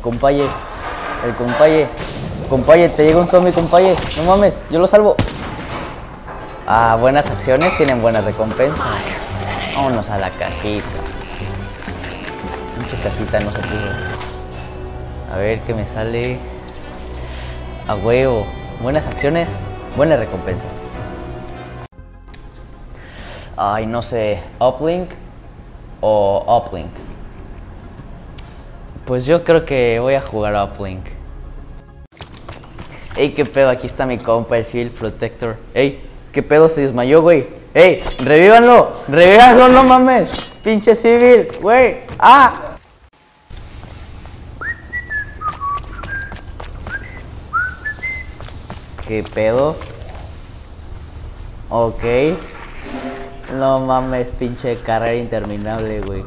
compaye. El compaye. Compaye, te llega un zombie, compaye. No mames, yo lo salvo. Ah, buenas acciones tienen buenas recompensas. Vámonos a la cajita. Mucha cajita no se pudo. A ver qué me sale. A huevo. Buenas acciones, buenas recompensas. Ay, no sé. Uplink o Uplink. Pues yo creo que voy a jugar Uplink. Ey, qué pedo, aquí está mi compa, el Shield Protector. Ey, qué pedo, se desmayó, güey. Ey, revívanlo, revívanlo, no mames. Pinche civil, güey. Ah. ¿Qué pedo? Ok. No mames, pinche carrera interminable, güey.